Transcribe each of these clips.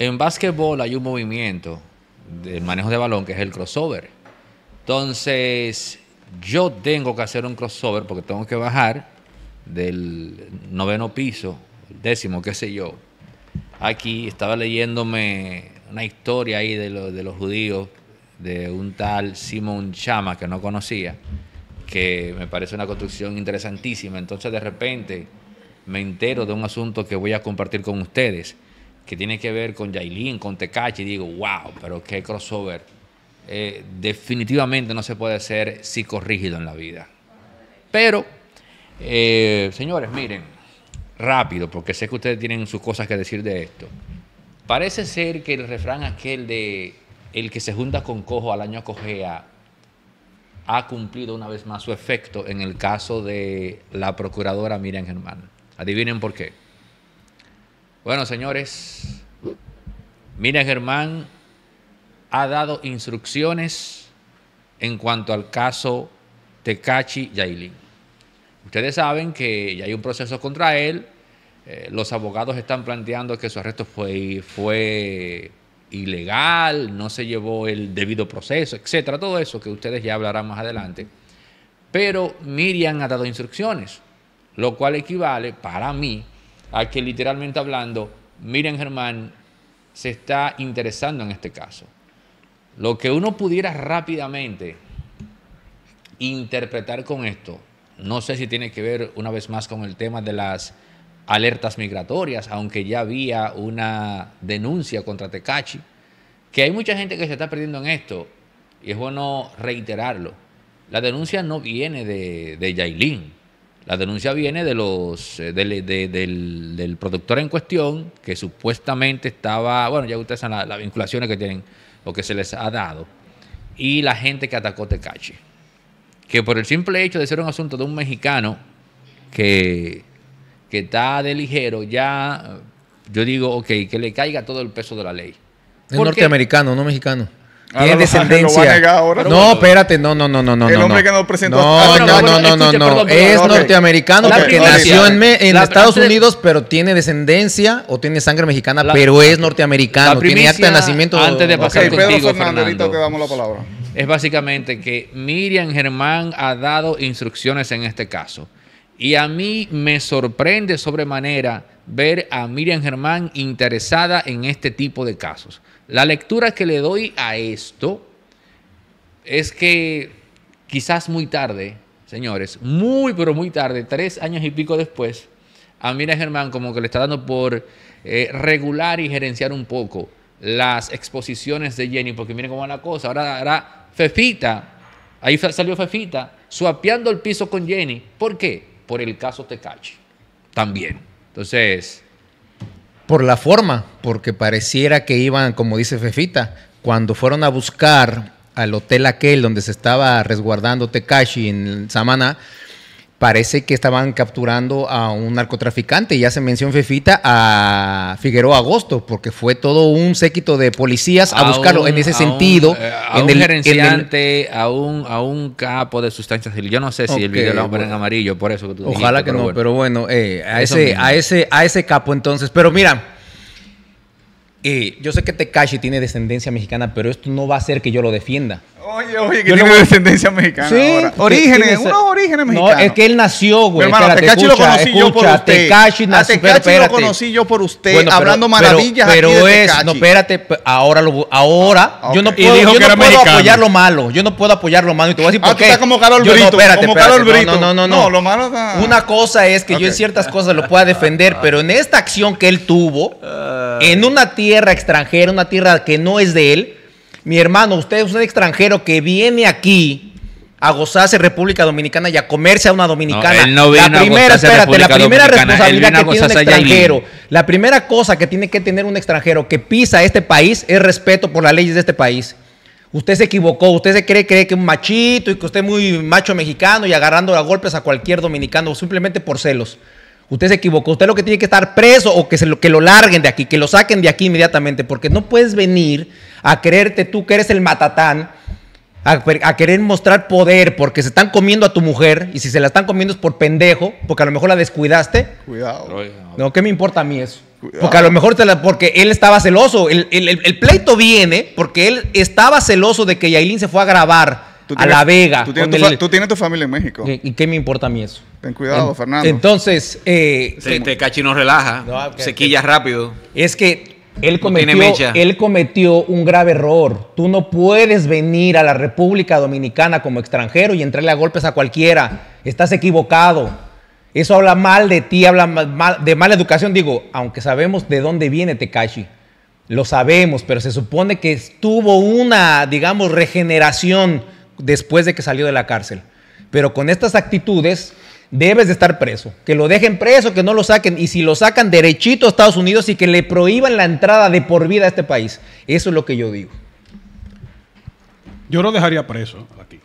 en básquetbol hay un movimiento del manejo de balón que es el crossover. Entonces, yo tengo que hacer un crossover porque tengo que bajar del noveno piso, décimo, qué sé yo. Aquí estaba leyéndome una historia ahí de, los judíos, de un tal Simon Chama que no conocía, que me parece una construcción interesantísima. Entonces, de repente, me entero de un asunto que voy a compartir con ustedes, que tiene que ver con Yailin, con Tecachi, y digo, wow, pero qué crossover. Eh, definitivamente no se puede ser psicorrígido en la vida. Pero, eh, señores, miren, rápido, porque sé que ustedes tienen sus cosas que decir de esto. Parece ser que el refrán aquel de el que se junta con cojo al año cojea ha cumplido una vez más su efecto en el caso de la procuradora Miriam Germán. Adivinen por qué. Bueno, señores, Miriam Germán ha dado instrucciones en cuanto al caso Tecachi Yailin. Ustedes saben que ya hay un proceso contra él. Eh, los abogados están planteando que su arresto fue, fue ilegal, no se llevó el debido proceso, etcétera. Todo eso que ustedes ya hablarán más adelante. Pero Miriam ha dado instrucciones lo cual equivale para mí a que literalmente hablando, Miriam Germán se está interesando en este caso. Lo que uno pudiera rápidamente interpretar con esto, no sé si tiene que ver una vez más con el tema de las alertas migratorias, aunque ya había una denuncia contra Tecachi, que hay mucha gente que se está perdiendo en esto, y es bueno reiterarlo. La denuncia no viene de, de Yailin, la denuncia viene de los eh, del, productor en cuestión, que supuestamente estaba, bueno, ya ustedes saben las vinculaciones que tienen, lo que se les ha dado, y la gente que atacó Tecachi. Que por el simple hecho de ser un asunto de un mexicano que, que está de ligero, ya yo digo, ok, que le caiga todo el peso de la ley. Es norteamericano, no mexicano. Tiene descendencia. no, espérate, no, no, no, no, no. El hombre que nos presentó. No, no, no, no, no, Es norteamericano porque nació en, Estados Unidos, pero tiene descendencia o tiene sangre mexicana, pero es norteamericano. Tiene acta de nacimiento. Antes de pasar contigo, Pedro Fernando, ahorita te damos la palabra. Es básicamente que Miriam Germán ha dado instrucciones en este caso. Y a mí me sorprende sobremanera ver a Miriam Germán interesada en este tipo de casos. La lectura que le doy a esto es que quizás muy tarde, señores, muy pero muy tarde, tres años y pico después, a Miriam Germán como que le está dando por eh, regular y gerenciar un poco las exposiciones de Jenny, porque miren cómo va la cosa, ahora, ahora Fefita, ahí salió Fefita, suapeando el piso con Jenny. ¿Por qué? Por el caso Tecachi, también. Entonces, por la forma, porque pareciera que iban, como dice Fefita, cuando fueron a buscar al hotel aquel donde se estaba resguardando Tekashi en Samana, parece que estaban capturando a un narcotraficante. Ya se mencionó Fefita a Figueroa Agosto, porque fue todo un séquito de policías a, buscarlo en ese sentido. Eh, a en un el, gerenciante, a, un, a un capo de sustancias. Yo no sé si el video lo vamos en amarillo, por eso que tú Ojalá que no, pero bueno, eh, a, ese, a, ese, a ese capo entonces. Pero mira. Eh, yo sé que Tekashi tiene descendencia mexicana, pero esto no va a hacer que yo lo defienda. Oye, oye, que tiene descendencia mexicana sí, ahora. Orígenes, unos orígenes mexicanos. No, es que él nació, güey. hermano, Tekashi lo conocí yo por usted. Tekashi nació, a Tekashi lo conocí yo por usted, hablando maravillas pero, pero aquí de es, no, espérate, ahora, lo, ahora ah, yo no puedo, yo no puedo apoyar lo malo. Yo no puedo apoyar lo malo. Y te voy a decir por ah, qué. Está como Carol Brito. No, espérate, como Carol Brito. No, no, no. No, lo malo está... Una cosa es que yo en ciertas cosas lo pueda defender, pero en esta acción que él tuvo, en una tierra extranjera, una tierra que no es de él, mi hermano, usted es un extranjero que viene aquí a gozarse República Dominicana y a comerse a una dominicana. la primera, espérate, la primera responsabilidad que tiene un extranjero, la primera cosa que tiene que tener un extranjero que pisa este país es respeto por las leyes de este país. Usted se equivocó, usted se cree, cree que es un machito y que usted es muy macho mexicano y agarrando a golpes a cualquier dominicano simplemente por celos. Usted se equivocó. Usted lo que tiene que estar preso o que, se lo, que lo larguen de aquí, que lo saquen de aquí inmediatamente, porque no puedes venir a creerte tú que eres el matatán, a, querer mostrar poder porque se están comiendo a tu mujer y si se la están comiendo es por pendejo, porque a lo mejor la descuidaste. Cuidado. No, ¿qué me importa a mí eso? Porque a lo mejor porque él estaba celoso. El, pleito viene porque él estaba celoso de que Yailin se fue a grabar a La Vega. Tú tienes, tu, familia en México. ¿Y qué me importa a mí eso? Ten cuidado, Fernando. Entonces. Eh, te cachi no relaja. se quilla rápido. Es que él cometió, él cometió un grave error. Tú no puedes venir a la República Dominicana como extranjero y entrarle a golpes a cualquiera. Estás equivocado. Eso habla mal de ti, habla mal, de mala educación. Digo, aunque sabemos de dónde viene Tekashi, lo sabemos, pero se supone que tuvo una, digamos, regeneración después de que salió de la cárcel. Pero con estas actitudes debes de estar preso. Que lo dejen preso, que no lo saquen. Y si lo sacan derechito a Estados Unidos y que le prohíban la entrada de por vida a este país. Eso es lo que yo digo. Yo lo dejaría preso aquí.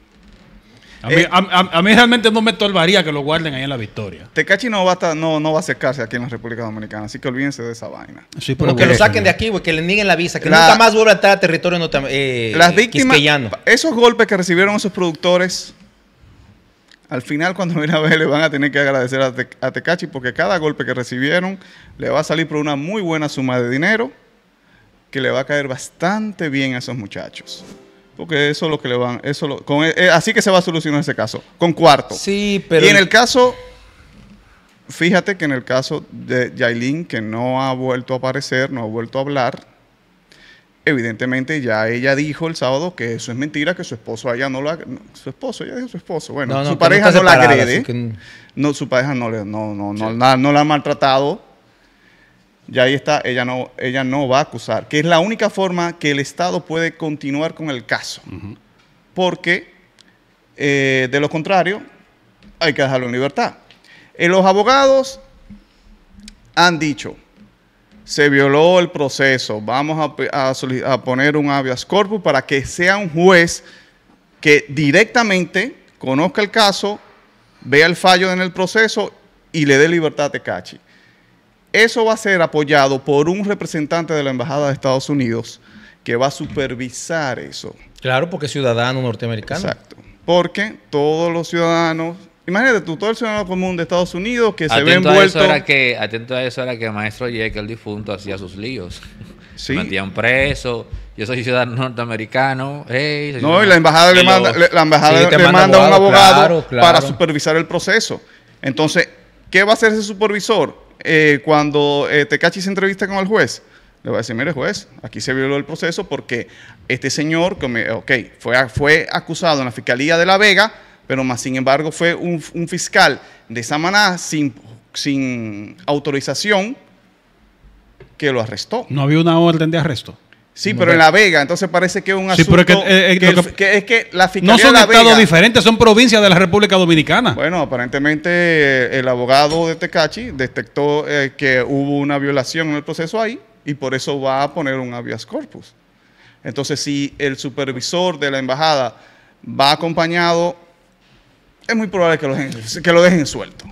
Eh, a, mí, realmente no me tolvaría que lo guarden ahí en la victoria. Tecachi no va a, no, no va a acercarse aquí en la República Dominicana, así que olvídense de esa vaina. Sí, pero que lo saquen de aquí, que le nieguen la visa, que nunca más vuelva a entrar a territorio eh, Las víctimas, esos golpes que recibieron esos productores, al final cuando viene a ver le van a tener que agradecer a, a Tecachi porque cada golpe que recibieron le va a salir por una muy buena suma de dinero que le va a caer bastante bien a esos muchachos. Porque eso es lo que le van. Eso eh, así que se va a solucionar ese caso. Con cuarto. Sí, pero. Y en el caso. Fíjate que en el caso de Yailin, que no ha vuelto a aparecer, no ha vuelto a hablar, evidentemente ya ella dijo el sábado que eso es mentira, que su esposo allá no lo Su esposo, ella dijo su esposo. Bueno, su pareja no, la agrede. No, su pareja no, le, no, no, no, no la ha maltratado ya ahí está, ella no, ella no va a acusar, que es la única forma que el Estado puede continuar con el caso. Porque, eh, de lo contrario, hay que dejarlo en libertad. Eh, los abogados han dicho, se violó el proceso, vamos a, a, poner un habeas corpus para que sea un juez que directamente conozca el caso, vea el fallo en el proceso y le dé libertad a Tecachi. Eso va a ser apoyado por un representante de la Embajada de Estados Unidos que va a supervisar eso. Claro, porque es ciudadano norteamericano. Exacto. Porque todos los ciudadanos, imagínate tú, todo el ciudadano común de Estados Unidos que se ve envuelto... que, atento a eso era que el maestro Jekyll difunto hacía sus líos. Sí. metían preso, yo soy ciudadano norteamericano. no, y la embajada le manda, la embajada le manda, un abogado para supervisar el proceso. Entonces, ¿qué va a hacer ese supervisor? Eh, cuando eh, Tecachi se entrevista con el juez, le va a decir, mire juez, aquí se violó el proceso porque este señor, ok, fue, fue acusado en la Fiscalía de La Vega, pero más sin embargo fue un, fiscal de Samaná sin, sin autorización que lo arrestó. No había una orden de arresto. Sí, pero en La Vega, entonces parece que es un asunto sí, pero eh, eh, que, es que la fiscalía No son estados diferentes, son provincias de la República Dominicana. Bueno, aparentemente eh, el abogado de Tecachi detectó que hubo una violación en el proceso ahí y por eso va a poner un habeas corpus. Entonces, si el supervisor de la embajada va acompañado, es muy probable que lo que lo dejen suelto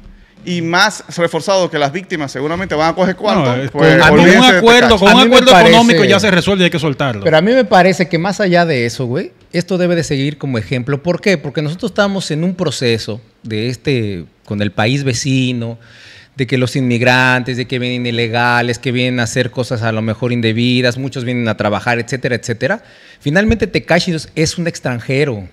y más reforzado que las víctimas seguramente van a coger cuarto. Pues, con, un acuerdo, con un acuerdo económico ya se resuelve y hay que soltarlo. Pero a mí me parece que más allá de eso, güey, esto debe de seguir como ejemplo. ¿Por qué? Porque nosotros estamos en un proceso de este, con el país vecino, de que los inmigrantes, de que vienen ilegales, que vienen a hacer cosas a lo mejor indebidas, muchos vienen a trabajar, etcétera, etcétera. Finalmente Tekashi es un extranjero.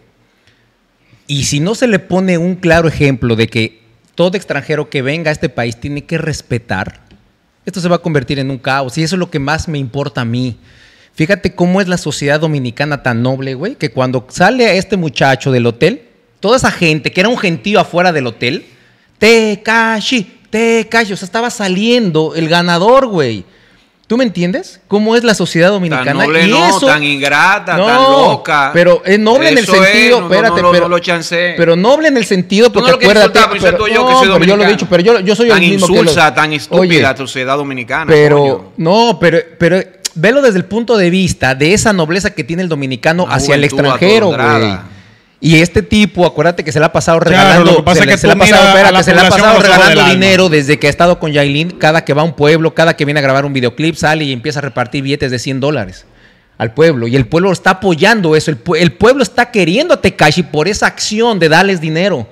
Y si no se le pone un claro ejemplo de que todo extranjero que venga a este país tiene que respetar. Esto se va a convertir en un caos y eso es lo que más me importa a mí. Fíjate cómo es la sociedad dominicana tan noble, güey, que cuando sale a este muchacho del hotel, toda esa gente que era un gentío afuera del hotel, te cashi, te cashi, o sea, estaba saliendo el ganador, güey. ¿Tú me entiendes? ¿Cómo es la sociedad dominicana? Tan noble no, tan ingrata, tan loca. Pero es noble en el sentido, espérate, pero, lo pero noble en el sentido porque acuérdate, pero, yo, que soy yo lo he dicho, pero yo, yo soy tan el mismo insulsa, tan estúpida la sociedad dominicana. Pero no, pero pero velo desde el punto de vista de esa nobleza que tiene el dominicano hacia el extranjero, güey. Y este tipo, acuérdate que se le ha pasado regalando, se, le, ha pasado, regalando dinero desde que ha estado con Yailin, cada que va a un pueblo, cada que viene a grabar un videoclip, sale y empieza a repartir billetes de 100 dólares al pueblo. Y el pueblo está apoyando eso, el, pueblo está queriendo a Tekashi por esa acción de darles dinero.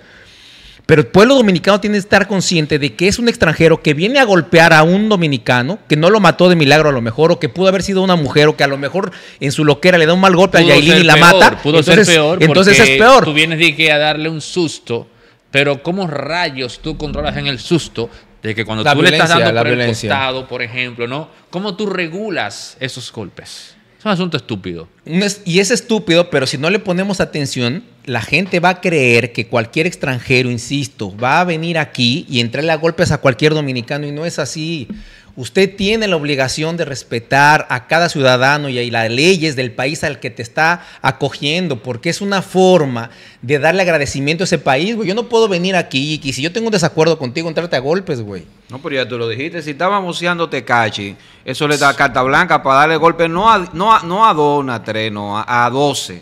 Pero el pueblo dominicano tiene que estar consciente de que es un extranjero que viene a golpear a un dominicano, que no lo mató de milagro a lo mejor, o que pudo haber sido una mujer, o que a lo mejor en su loquera le da un mal golpe a Yailin y la mata. Pudo entonces, ser peor. Entonces es peor. Tú vienes de que a darle un susto, pero ¿cómo rayos tú controlas en el susto de que cuando tú le estás dando por el costado, por ejemplo, ¿no? ¿Cómo tú regulas esos golpes? Es un asunto estúpido. Y es estúpido, pero si no le ponemos atención, la gente va a creer que cualquier extranjero, insisto, va a venir aquí y entrarle a golpes a cualquier dominicano y no es así. Usted tiene la obligación de respetar a cada ciudadano y las leyes del país al que te está acogiendo, porque es una forma de darle agradecimiento a ese país, güey. Yo no puedo venir aquí y si yo tengo un desacuerdo contigo, entrarte a golpes, güey. No, pero ya tú lo dijiste. Si estaba moceando Tecachi, eso le da carta blanca para darle golpe no a, no a, no a dos, a tres, no, a, doce.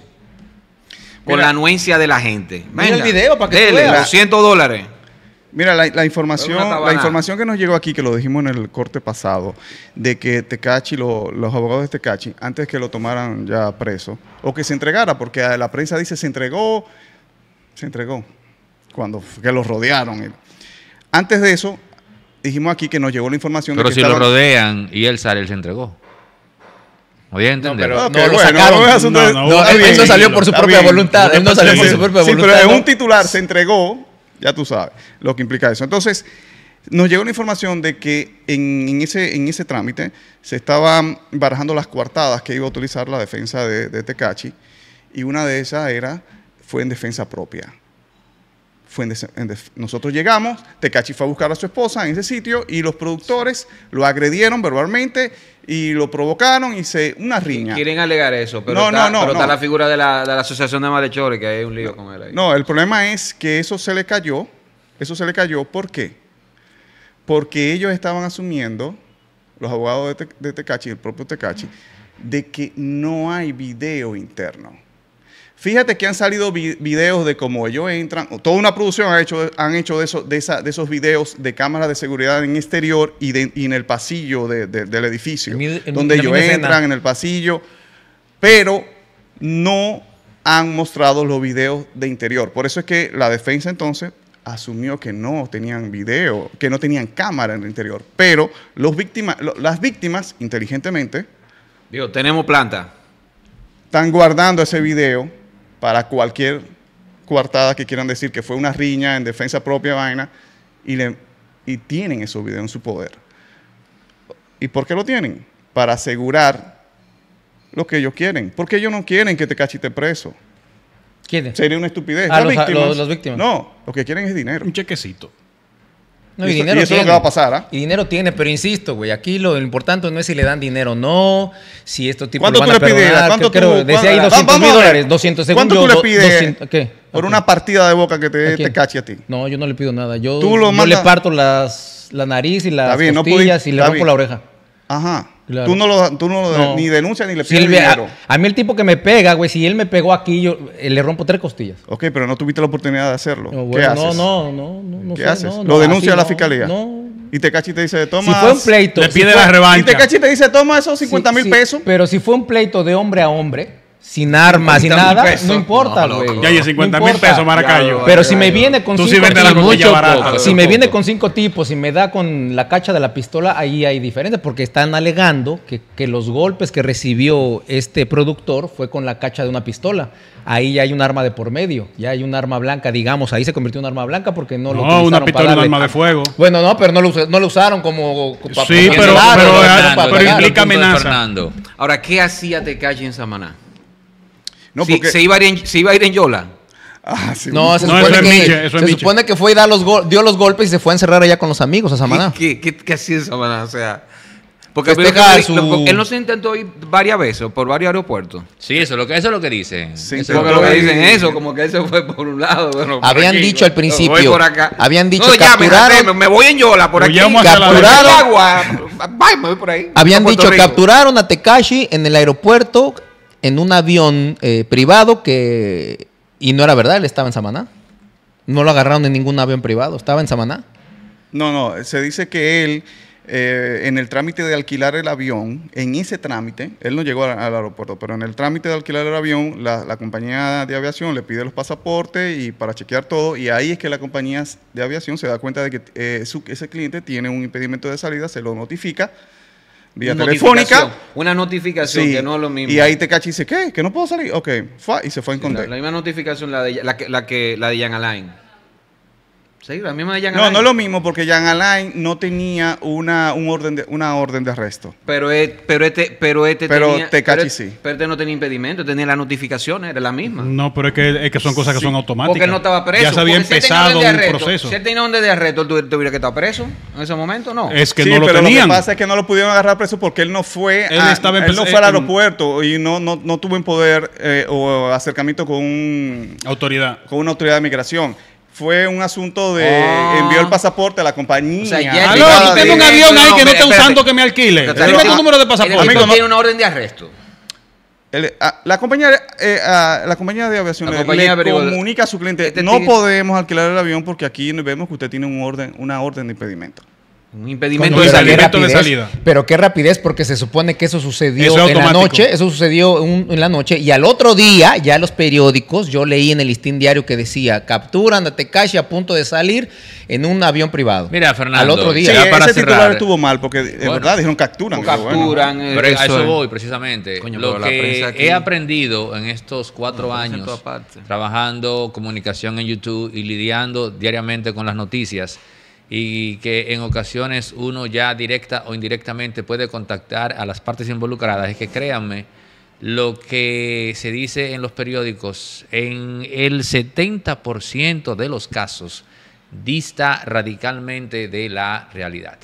Con la anuencia de la gente. Venga, el video para que dele, 200 dólares. Mira, la, información, la información que nos llegó aquí, que lo dijimos en el corte pasado, de que Tecachi, los abogados de Tecachi, antes que lo tomaran ya preso, o que se entregara, porque la prensa dice se entregó, se entregó, cuando que lo rodearon. Antes de eso, dijimos aquí que nos llegó la información Pero de que si lo rodean y él sale, él se entregó. ¿No? No, pero no, lo sacaron. No, él no salió por su propia voluntad. Él no salió por su propia voluntad. Sí, pero un titular se entregó ya tú sabes lo que implica eso. Entonces, nos llegó la información de que en, ese, en ese trámite se estaban barajando las coartadas que iba a utilizar la defensa de, de Tecachi y una de esas era, fue en defensa propia. Fue nosotros llegamos, Tecachi fue a buscar a su esposa en ese sitio y los productores lo agredieron verbalmente y lo provocaron y se una riña. Quieren alegar eso, pero, no, está, no, no, pero está la figura de la, de la Asociación de Malhechores, que hay un lío con él ahí. No, el problema es que eso se le cayó. Eso se le cayó, ¿por qué? Porque ellos estaban asumiendo, los abogados de, de Tecachi, el propio Tecachi, de que no hay video interno. Fíjate que han salido videos de cómo ellos entran, toda una producción han hecho, han hecho de, eso, de, esos videos de cámaras de seguridad en exterior y, en el pasillo del edificio, donde ellos entran en el pasillo, pero no han mostrado los videos de interior. Por eso es que la defensa entonces asumió que no tenían video, que no tenían cámara en el interior. Pero los víctimas, las víctimas, inteligentemente... Digo, tenemos planta. Están guardando ese video para cualquier coartada que quieran decir que fue una riña en defensa propia vaina y, le, y tienen esos videos en su poder. ¿Y por qué lo tienen? Para asegurar lo que ellos quieren. Porque ellos no quieren que te cachite preso. ¿Quiénes? Sería una estupidez. Ah, los, víctimas. No, lo que quieren es dinero. Un chequecito. No, y, dinero eso es lo que va a pasar, ¿ah? Y dinero tiene, pero insisto, güey, aquí lo, importante no es si le dan dinero o no, si estos tipos ¿Cuánto van tú le pides? ¿Cuánto tú, decía ahí 200 mil dólares, 200 segundos. ¿Cuánto tú le pides ¿qué? por una partida de boca que te, te, cache a ti? No, yo no le pido nada. Yo, yo le parto las, la nariz y las costillas y le rompo la oreja. Ajá. Tú no lo, tú no ni denuncias ni le pides dinero. A, mí el tipo que me pega, güey, si él me pegó aquí, yo eh, le rompo tres costillas. Ok, pero no tuviste la oportunidad de hacerlo. No, ¿Qué haces? No, no, no, no. ¿Qué haces? ¿Lo denuncia a la fiscalía? No. Y te cachi te dice, toma. Si fue un pleito. Le pide la revancha. Y te cachi te dice, toma esos 50 mil pesos. Pero si fue un pleito de hombre a hombre, sin armas, sin nada, no importa, güey. ya hay 50 mil pesos, Maracayo. Pero si me viene con cinco tipos, si me viene con cinco tipos y me da con la cacha de la pistola, ahí hay diferencia, porque están alegando que, que, los golpes que recibió este productor fue con la cacha de una pistola. Ahí ya hay un arma de por medio, ya hay un arma blanca, digamos, ahí se convirtió en un arma blanca porque no, lo utilizaron una pistola un arma de fuego. Bueno, no, pero no lo, no lo usaron como... sí, pero, pero, implica amenaza. Ahora, ¿qué hacía Tecachi en Samaná? No, porque... se, iba a ir en, se iba a ir en Yola. Ah, sí. No, se, supone, que, se supone que fue y dar los dio los golpes y se fue a encerrar allá con los amigos a Samaná. ¿Qué, qué, qué hacía en Samaná? O sea, porque él no se intentó ir varias veces por varios aeropuertos. Sí, eso, lo que, eso es lo que dicen. Sí, eso es lo que dicen eso, como que él se fue por un lado. Bueno, habían dicho al principio. Por acá. Habían dicho no, capturaron. me, me, voy en Yola por aquí. Capturaron. Agua. Bye, me voy por ahí. Habían dicho capturaron a Tekashi en el aeropuerto en un avión eh, privado que... Y no era verdad, él estaba en Samaná. No lo agarraron en ningún avión privado, estaba en Samaná. No, no, se dice que él eh, en el trámite de alquilar el avión, en ese trámite, él no llegó al, aeropuerto, pero en el trámite de alquilar el avión, la, compañía de aviación le pide los pasaportes y para chequear todo, y ahí es que la compañía de aviación se da cuenta de que eh, ese cliente tiene un impedimento de salida, se lo notifica vía telefónica. Una notificación que no es lo mismo. Y ahí te cacha y dice, ¿qué? ¿Que no puedo salir? Ok, fue, y se fue a encontrar. La, la, misma notificación la de, la, que, la, que, la de Jan Alain. Sí, la misma de Jan No, no es lo mismo porque Jan Alain no tenía una, un orden de, una orden de arresto. Pero, pero este, pero este pero tenía, pero, sí. Pero este no tenía impedimento, tenía las notificaciones, era la misma. No, pero es que, es que son cosas que son automáticas. Porque no estaba preso. Ya se había empezado un proceso. Si él tenía orden de arresto, ¿él tuviera que estar preso en ese momento? No. Es que no lo pero tenían. lo que pasa es que no lo pudieron agarrar preso porque él no fue, él, estaba él no fue al aeropuerto y no, no, no tuvo en poder eh, o acercamiento con un, autoridad. con una autoridad de migración fue un asunto de oh. envió el pasaporte a la compañía. O sea, ya Aló, tengo un avión ahí que no está usando que me alquile. Dime tu número de pasaporte. Amigo, no tiene una orden de arresto. El, a, ah, la, compañía, eh, a, ah, la compañía de aviación le, le comunica a su cliente, este no podemos alquilar el avión porque aquí vemos que usted tiene un orden, una orden de impedimento. Un impedimento de salida, Pero qué rapidez, porque se supone que eso sucedió en la noche, eso sucedió en la noche, y al otro día, ya los periódicos, yo leí en el listín diario que decía, capturan a Tecashi a punto de salir en un avión privado. Mira, Fernando. Al otro día. Sí, ese titular estuvo mal, porque de verdad dijeron capturan. Capturan. Eh, pero a eso voy, precisamente. Lo que he aprendido en estos cuatro años, trabajando comunicación en YouTube y lidiando diariamente con las noticias, y que en ocasiones uno ya directa o indirectamente puede contactar a las partes involucradas. Es que créanme, lo que se dice en los periódicos, en el 70% de los casos, dista radicalmente de la realidad.